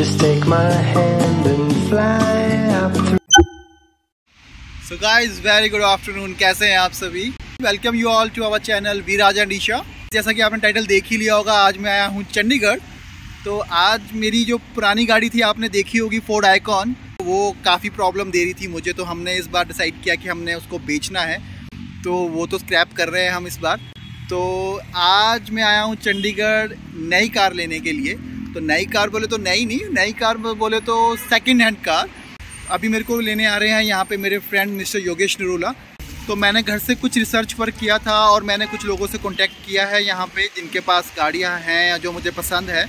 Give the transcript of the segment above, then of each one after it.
Just take my hand and fly up. So guys very good afternoon कैसे हैं आप सभी? Welcome you all to our channel Viraj and Isha जैसा कि आपने टाइटल देख ही लिया होगा, आज मैं आया हूँ चंडीगढ़। तो आज मेरी जो पुरानी गाड़ी थी, आपने देखी होगी फोर्ड आइकॉन वो काफ़ी प्रॉब्लम दे रही थी मुझे तो हमने इस बार डिसाइड किया कि हमने उसको बेचना है। तो वो तो स्क्रैप कर रहे हैं हम इस बार। तो आज मैं आया हूँ चंडीगढ़ नई कार लेने के लिए। तो नई कार बोले तो नई नहीं, नई कार बोले तो सेकेंड हैंड कार अभी मेरे को लेने आ रहे हैं यहाँ पे मेरे फ्रेंड मिस्टर योगेश नरूला। तो मैंने घर से कुछ रिसर्च वर्क किया था और मैंने कुछ लोगों से कांटेक्ट किया है यहाँ पे, जिनके पास गाड़ियाँ हैं जो मुझे पसंद है।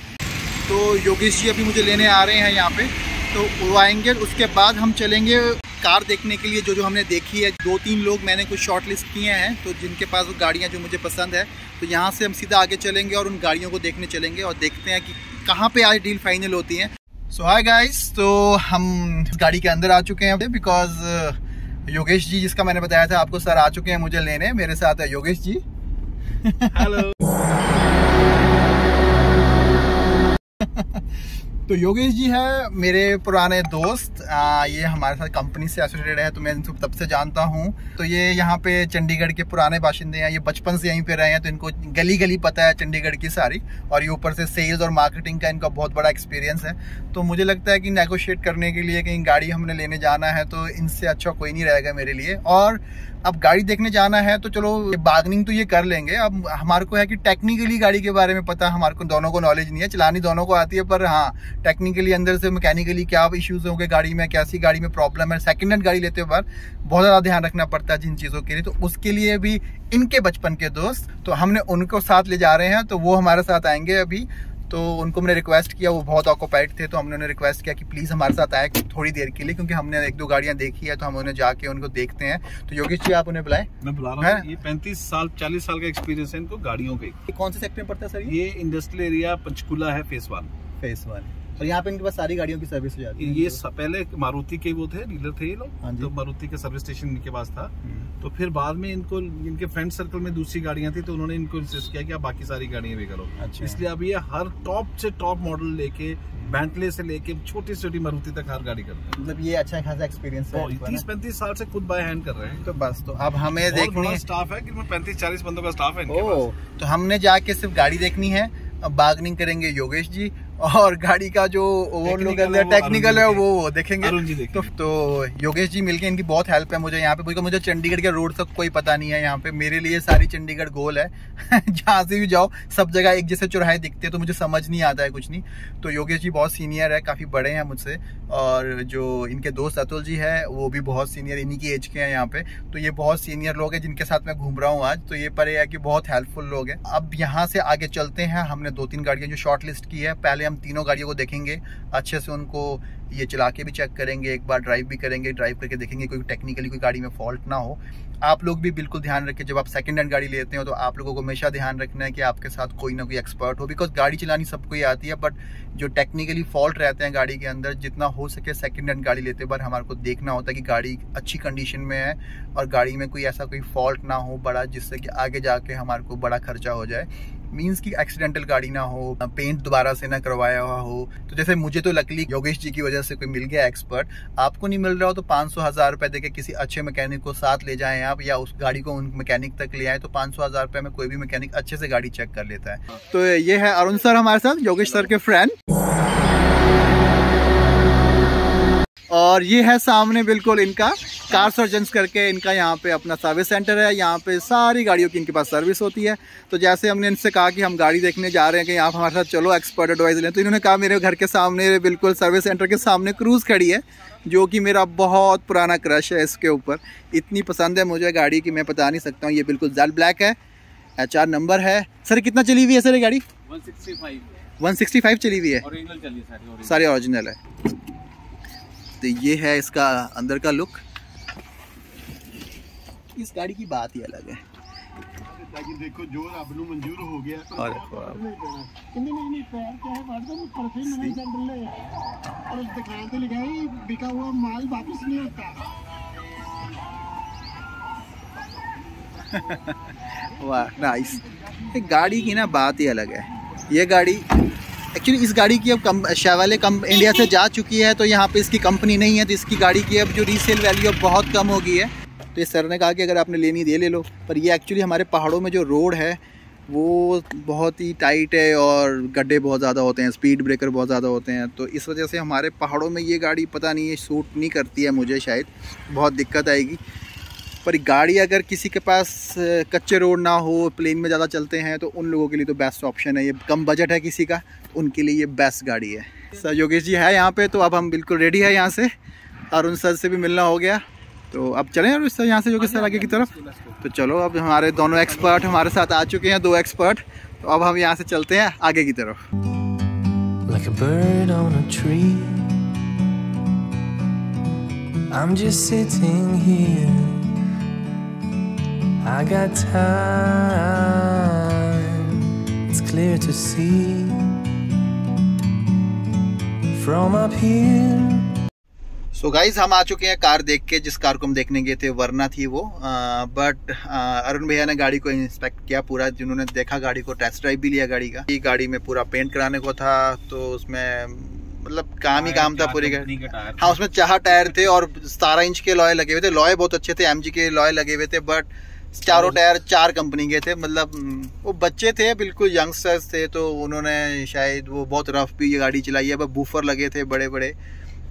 तो योगेश जी अभी मुझे लेने आ रहे हैं यहाँ पे। तो वो आएँगे, उसके बाद हम चलेंगे कार देखने के लिए, जो जो हमने देखी है। दो तीन लोग मैंने कुछ शॉर्ट लिस्ट किए हैं तो जिनके पास वो गाड़ियाँ जो मुझे पसंद है तो यहाँ से हम सीधा आगे चलेंगे और उन गाड़ियों को देखने चलेंगे और देखते हैं कि कहाँ पे आज डील फाइनल होती है? सो हाय गाइस तो हम गाड़ी के अंदर आ चुके हैं बिकॉज़ योगेश जी जिसका मैंने बताया था आपको सर आ चुके हैं मुझे लेने मेरे साथ है योगेश जी। हेलो तो योगेश जी है मेरे पुराने दोस्त। आ, ये हमारे साथ कंपनी से एसोसिएटेड है तो मैं इनको तब से जानता हूँ। तो ये यहाँ पे चंडीगढ़ के पुराने बाशिंदे हैं ये बचपन से यहीं पे रहे हैं तो इनको गली गली पता है चंडीगढ़ की सारी। और ये ऊपर से सेल्स और मार्केटिंग का इनका बहुत बड़ा एक्सपीरियंस है। तो मुझे लगता है कि नेगोशिएट करने के लिए कहीं गाड़ी हमने लेने जाना है तो इनसे अच्छा कोई नहीं रहेगा मेरे लिए। और अब गाड़ी देखने जाना है तो चलो बार्गनिंग तो ये कर लेंगे। अब हमारे को है कि टेक्निकली गाड़ी के बारे में पता, हमारे को दोनों को नॉलेज नहीं है, चलानी दोनों को आती है, पर हाँ टेक्निकली अंदर से मैकेनिकली क्या इश्यूज़ होंगे गाड़ी में, कैसी गाड़ी में प्रॉब्लम है सेकेंड हैंड गाड़ी लेते बार बहुत ज़्यादा ध्यान रखना पड़ता है जिन चीज़ों के लिए। तो उसके लिए भी इनके बचपन के दोस्त तो हमने उनको साथ ले जा रहे हैं तो वो हमारे साथ आएँगे अभी। तो उनको मैंने रिक्वेस्ट किया वो बहुत ऑक्यूपाइड थे तो हमने उन्हें रिक्वेस्ट किया कि प्लीज़ हमारे साथ आए थोड़ी देर के लिए क्योंकि हमने एक दो गाड़ियाँ देखी है तो हम उन्हें जाके उनको देखते हैं। तो योगेश जी आप उन्हें बुलाए। मैं बुला रहा हूँ। ये पैंतीस साल चालीस साल का एक्सपीरियंस है इनको गाड़ियों के कौन से सेक्टर में पड़ता है सर ये? इंडस्ट्रियल एरिया पंचकूला है फेस वन फेस वन और यहाँ पे इनके पास सारी गाड़ियों की सर्विस हो जाती है। ये पहले मारुति के वो थे डीलर थे ये हाँ लोग तो मारुति के सर्विस स्टेशन इनके पास था। हम्म। तो फिर बाद में इनको इनके फ्रेंड सर्कल में दूसरी गाड़ियाँ थी तो उन्होंने इनको इंसिस्ट किया कि आप बाकी सारी गाड़ियाँ भी करो। अच्छा। इसलिए अब ये हर टॉप से टॉप मॉडल लेके बैंटले से लेके छोटी से छोटी मारुति तक हर गाड़ी करते हैं। मतलब ये अच्छा खासा एक्सपीरियंस है। तीस पैंतीस साल से खुद बाय हैंड कर रहे हैं। तो बस तो अब हमें देखनी स्टाफ है। कि पैंतीस चालीस बंदों का स्टाफ है तो हमने जाके सिर्फ़ गाड़ी देखनी है अब बार्गनिंग करेंगे योगेश जी और गाड़ी का जो लोग है टेक्निकल है वो वो देखेंगे। अरुण जी तो तो योगेश जी मिलके इनकी बहुत हेल्प है मुझे यहाँ पे। मुझे चंडीगढ़ के रोड तक कोई पता नहीं है यहाँ पे। मेरे लिए सारी चंडीगढ़ गोल है। जहाँ से भी जाओ सब जगह एक जैसे चौराहे दिखते हैं तो मुझे समझ नहीं आता है कुछ नहीं। तो योगेश जी बहुत सीनियर है काफ़ी बड़े हैं मुझसे। और जो इनके दोस्त अतुल जी है वो भी बहुत सीनियर इन्हीं की एज के हैं यहाँ पे। तो ये बहुत सीनियर लोग हैं जिनके साथ मैं घूम रहा हूँ आज। तो ये पर है कि बहुत हेल्पफुल लोग हैं। अब यहाँ से आगे चलते हैं। हमने दो तीन गाड़ियाँ जो शॉर्ट लिस्ट की है पहले हम तीनों गाड़ियों को देखेंगे, अच्छे से उनको ये चला के भी चेक करेंगे, एक बार ड्राइव भी करेंगे ड्राइव करके देखेंगे कोई टेक्निकली कोई गाड़ी में फॉल्ट ना हो। आप लोग भी बिल्कुल ध्यान रखें, जब आप सेकंड हैंड गाड़ी लेते हो तो आप लोगों को हमेशा ध्यान रखना है कि आपके साथ कोई ना कोई एक्सपर्ट हो बिकॉज़ गाड़ी चलानी सबको ही आती है बट जो टेक्निकली फॉल्ट रहते हैं गाड़ी के अंदर, जितना हो सके सेकंड हैंड गाड़ी लेते बार हमारे को देखना होता है कि गाड़ी अच्छी कंडीशन में है और गाड़ी में कोई ऐसा कोई फॉल्ट ना हो बड़ा, जिससे कि आगे जाके हमारे को बड़ा खर्चा हो जाए। मीन्स की एक्सीडेंटल गाड़ी ना हो पेंट दोबारा से ना करवाया हुआ हो। तो जैसे मुझे तो लकली योगेश जी की वजह से कोई मिल गया एक्सपर्ट आपको नहीं मिल रहा हो तो पाँच सौ हज़ार रुपये देके किसी अच्छे मैकेनिक को साथ ले जाएँ आप, या उस गाड़ी को उन मैकेनिक तक ले आए तो पाँच सौ हज़ार रुपये में कोई भी मैकेनिक अच्छे से गाड़ी चेक कर लेता है। तो ये है अरुण सर हमारे साथ, योगेश सर के फ्रेंड और ये है सामने बिल्कुल इनका। कार सर्जन्स करके इनका यहाँ पे अपना सर्विस सेंटर है यहाँ पे सारी गाड़ियों की इनके पास सर्विस होती है। तो जैसे हमने इनसे कहा कि हम गाड़ी देखने जा रहे हैं कि आप हमारे साथ चलो एक्सपर्ट एडवाइस लें तो इन्होंने कहा मेरे घर के सामने बिल्कुल सर्विस सेंटर के सामने क्रूज़ खड़ी है जो कि मेरा बहुत पुराना क्रश है इसके ऊपर। इतनी पसंद है मुझे गाड़ी की मैं बता नहीं सकता हूँ ये बिल्कुल जेल ब्लैक है एचआर नंबर है। सर कितना चली हुई है सर ये गाड़ी? 165 165 चली हुई है। सारे ओरिजिनल है। तो ये है इसका अंदर का लुक इस गाड़ी की बात ही अलग है देखो जो रब ਨੂੰ ਮਨਜ਼ੂਰ ਹੋ ਗਿਆ और देखो आप। ਕਹਿੰਦੇ ਨਹੀਂ ਨਹੀਂ ਪੈਰ ਕਿਆ है मार दो ऊपर से मैंने सैंडल ले और उस दुकान पे लिखा है बिका हुआ माल वापस नहीं होता वाह नाइस ये गाड़ी की ना बात ही अलग है ये गाड़ी एक्चुअली इस गाड़ी की अब कम शेवाले कम इंडिया से जा चुकी है तो यहाँ पे इसकी कंपनी नहीं है तो इसकी गाड़ी की अब जो रीसेल वैल्यू अब बहुत कम हो गई है तो ये सर ने कहा कि अगर आपने लेनी दे ले लो। पर ये एक्चुअली हमारे पहाड़ों में जो रोड है, वो बहुत ही टाइट है और गड्ढे बहुत ज़्यादा होते हैं स्पीड ब्रेकर बहुत ज़्यादा होते हैं। तो इस वजह से हमारे पहाड़ों में ये गाड़ी पता नहीं है सूट नहीं करती है मुझे शायद। बहुत दिक्कत आएगी। पर गाड़ी अगर किसी के पास कच्चे रोड ना हो प्लेन में ज़्यादा चलते हैं तो उन लोगों के लिए तो बेस्ट ऑप्शन है। ये कम बजट है किसी का तो उनके लिए ये बेस्ट गाड़ी है। सर योगेश जी है यहाँ पे तो अब हम बिल्कुल रेडी है यहाँ से। अरुण सर से भी मिलना हो गया। तो अब चलें और यहाँ से योगेश सर आगे की तरफ़ तो चलो अब हमारे दोनों एक्सपर्ट हमारे साथ आ चुके हैं दो एक्सपर्ट तो अब हम यहाँ से चलते हैं आगे की तरफ़ like a bird on a tree. I'm just sitting here. I got time, it's clear to see. From up here. So so guys हम आ चुके हैं कार देख के जिस कार को हम देखने गए थे वरना थी वो। बट अरुण भैया ने गाड़ी को इंस्पेक्ट किया पूरा जिन्होंने देखा गाड़ी को टेस्ट ड्राइव भी लिया गाड़ी का। गाड़ी में पूरा पेंट कराने को था तो उसमें मतलब काम ही काम था पूरी गाड़ी हाँ उसमें चार टायर थे और सतारह इंच के लॉय लगे हुए थे। लॉय बहुत अच्छे थे एमजी के लॉय लगे हुए थे बट चारों टायर चार कंपनी के थे। मतलब वो बच्चे थे बिल्कुल यंगस्टर्स थे तो उन्होंने शायद वो बहुत रफ भी ये गाड़ी चलाई है। बूफर लगे थे बड़े बड़े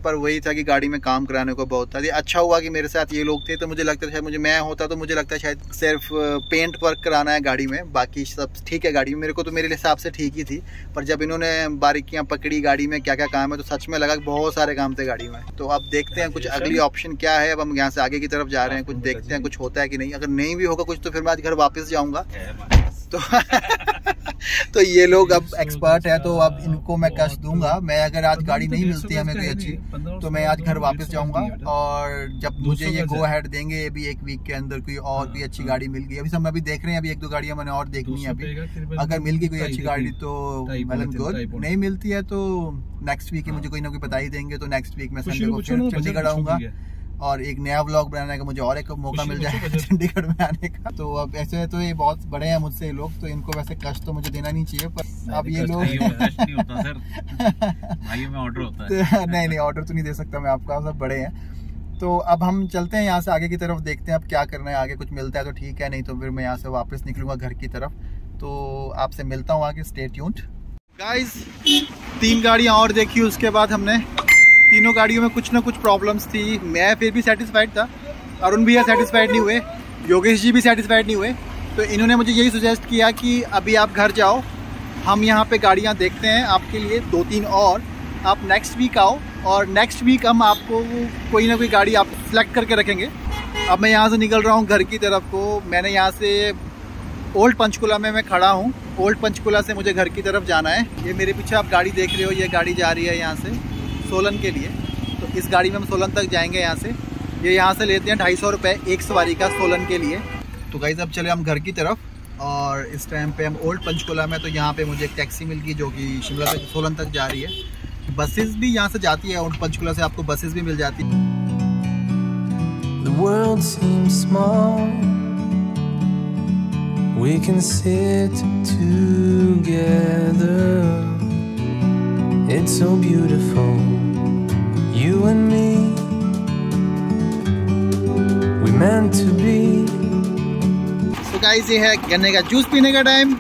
पर वही था कि गाड़ी में काम कराने को बहुत था। ये अच्छा हुआ कि मेरे साथ ये लोग थे तो मुझे लगता शायद मुझे मैं होता तो मुझे लगता है शायद सिर्फ़ पेंट वर्क कराना है गाड़ी में बाकी सब ठीक है गाड़ी में। मेरे को तो मेरे हिसाब से ठीक ही थी पर जब इन्होंने बारीकियाँ पकड़ी गाड़ी में क्या क्या काम है तो सच में लगा कि बहुत सारे काम थे गाड़ी में। तो अब देखते हैं कुछ अगली ऑप्शन क्या है अब हम यहाँ से आगे की तरफ़ जा रहे हैं कुछ देखते हैं कुछ होता है कि नहीं। अगर नहीं भी होगा कुछ तो फिर मैं आज घर वापस जाऊँगा। तो तो ये लोग अब एक्सपर्ट है तो अब इनको मैं कष्ट दूँगा। मैं अगर आज गाड़ी नहीं मिलती है मेरे कोई अच्छी तो मैं आज घर वापस जाऊँगा और जब मुझे ये गो हेड देंगे अभी एक वीक के अंदर कोई और भी अच्छी गाड़ी मिल गई। अभी सब अभी देख रहे हैं अभी एक दो गाड़ियाँ मैंने और देखनी है अभी। अगर मिल गई कोई अच्छी गाड़ी तो मतलब गुड नहीं मिलती है तो नेक्स्ट वीक मुझे कोई ना कोई बता ही देंगे तो नेक्स्ट वीक मैं संडे को फिर चंडीगढ़ आऊँगा। और एक नया ब्लॉग बनाने का मुझे और एक मौका मिल जाएगा चंडीगढ़ में आने का। तो अब ऐसे तो ये बहुत बड़े हैं मुझसे ये लोग तो इनको वैसे कष्ट तो मुझे देना नहीं चाहिए पर अब ये लोग नहीं होता सर। भाइयों में ऑर्डर तो नहीं नहीं ऑर्डर तो नहीं दे सकता मैं आपका सब बड़े हैं। तो अब हम चलते हैं यहाँ से आगे की तरफ़ देखते हैं अब क्या करना है आगे कुछ मिलता है तो ठीक है नहीं तो फिर मैं यहाँ से वापस निकलूँगा घर की तरफ़। तो आपसे मिलता हूँ आगे स्टे ट्यून्ड गाइस तीन गाड़ियाँ और देखी उसके बाद हमने। तीनों गाड़ियों में कुछ ना कुछ प्रॉब्लम्स थी। मैं फिर भी सेटिस्फाइड था। अरुण भैया सेटिस्फाइड नहीं हुए। योगेश जी भी सेटिस्फाइड नहीं हुए। तो इन्होंने मुझे यही सुजेस्ट किया कि अभी आप घर जाओ। हम यहाँ पे गाड़ियाँ देखते हैं आपके लिए दो तीन और। आप नेक्स्ट वीक आओ और नेक्स्ट वीक हम आपको कोई ना कोई गाड़ी आप सेलेक्ट करके रखेंगे। अब मैं यहाँ से निकल रहा हूँ घर की तरफ़ को। मैंने यहाँ से ओल्ड पंचकुला में मैं खड़ा हूँ। ओल्ड पंचकुला से मुझे घर की तरफ़ जाना है। ये मेरे पीछे आप गाड़ी देख रहे हो, ये गाड़ी जा रही है यहाँ से। सोलन के लिए तो इस गाड़ी में हम सोलन तक जाएँगे यहाँ से ये यह यहाँ से लेते हैं ढाई सौ एक सवारी का सोलन के लिए तो गाइज़ अब चले हम घर की तरफ़ और इस टाइम पे हम ओल्ड पंचकुला में तो यहाँ पे मुझे एक टैक्सी मिल गई जो कि शिमला तक सोलन तक जा रही है बसेस भी यहाँ से जाती है ओल्ड पंचकुला से आपको बसेस भी मिल जाती है The world seems small. We can sit together. It's so beautiful. You and me. We meant to be. तो गाइस ये है गन्ने का जूस पीने का टाइम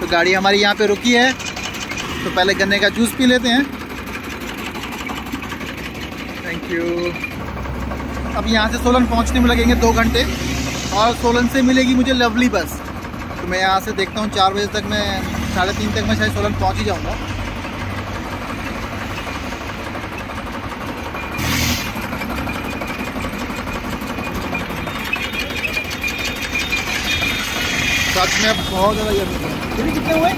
तो गाड़ी हमारी यहाँ पे रुकी है. तो पहले गन्ने का जूस पी लेते हैं. थैंक यू अब यहाँ से सोलन पहुँचने में लगेंगे दो घंटे. और सोलन से मिलेगी मुझे लवली बस. तो मैं यहाँ से देखता हूँ चार बजे तक मैं, साढ़े तीन तक मैं शायद सोलन पहुँच ही जाऊँगा. सच में बहुत ज़्यादा यमी है कितने हुए?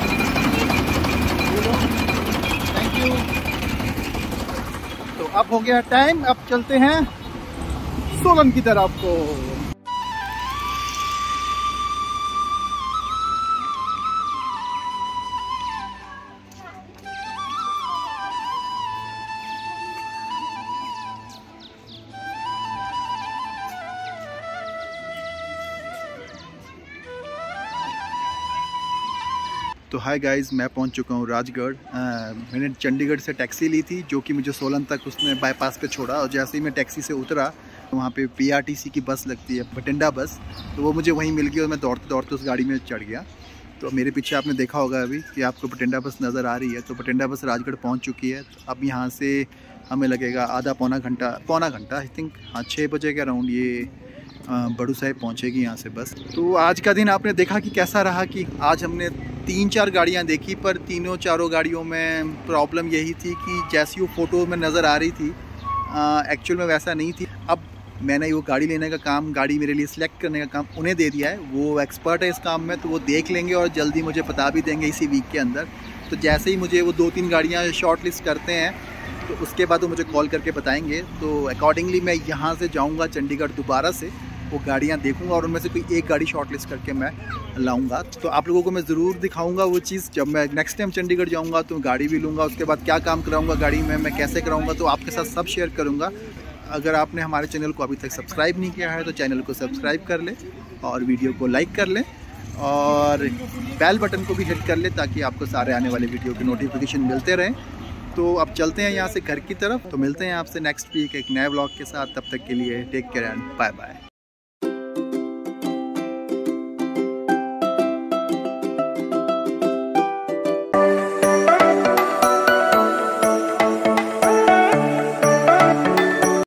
थैंक यू तो अब हो गया टाइम अब चलते हैं सोलन की तरफ़ को। तो हाय गाइस मैं पहुँच चुका हूँ राजगढ़। मैंने चंडीगढ़ से टैक्सी ली थी, जो कि मुझे सोलन तक उसने बाईपास पे छोड़ा और जैसे ही मैं टैक्सी से उतरा तो वहाँ पे पीआरटीसी की बस लगती है बटिंडा बस तो वो मुझे वहीं मिल गई और मैं दौड़ते दौड़ते उस गाड़ी में चढ़ गया। तो मेरे पीछे आपने देखा होगा अभी कि आपको बटिंडा बस नज़र आ रही है तो बटिंडा बस राजगढ़ पहुँच चुकी है। तो अब यहाँ से हमें लगेगा आधा पौना घंटा पौना घंटा आई थिंक हाँ छः बजे के अराउंड ये बड़ू साहिब पहुँचेगी यहाँ से बस। तो आज का दिन आपने देखा कि कैसा रहा कि आज हमने तीन चार गाड़ियाँ देखी, पर तीनों चारों गाड़ियों में प्रॉब्लम यही थी कि जैसी वो फ़ोटो में नज़र आ रही थी एक्चुअल में वैसा नहीं थी। अब मैंने वो गाड़ी लेने का काम, गाड़ी मेरे लिए सिलेक्ट करने का काम उन्हें दे दिया है। वो एक्सपर्ट है इस काम में तो वो देख लेंगे और जल्दी मुझे बता भी देंगे इसी वीक के अंदर। तो जैसे ही मुझे वो दो तीन गाड़ियाँ शॉर्ट लिस्ट करते हैं तो उसके बाद वो मुझे कॉल करके बताएँगे। तो अकॉर्डिंगली मैं यहाँ से जाऊँगा चंडीगढ़ दोबारा से। वो गाड़ियाँ देखूँगा और उनमें से कोई एक गाड़ी शॉर्ट लिस्ट करके मैं लाऊँगा। तो आप लोगों को मैं ज़रूर दिखाऊँगा वो चीज़। जब मैं नेक्स्ट टाइम चंडीगढ़ जाऊँगा तो गाड़ी भी लूँगा, उसके बाद क्या काम कराऊँगा गाड़ी में, मैं कैसे कराऊँगा तो आपके साथ सब शेयर करूँगा। अगर आपने हमारे चैनल को अभी तक सब्सक्राइब नहीं किया है तो चैनल को सब्सक्राइब कर लें और वीडियो को लाइक कर लें और बेल बटन को भी हिट कर ले ताकि आपको सारे आने वाले वीडियो के नोटिफिकेशन मिलते रहें। तो अब चलते हैं यहाँ से घर की तरफ़। तो मिलते हैं आपसे नेक्स्ट वीक एक नए ब्लॉग के साथ। तब तक के लिए take care and bye bye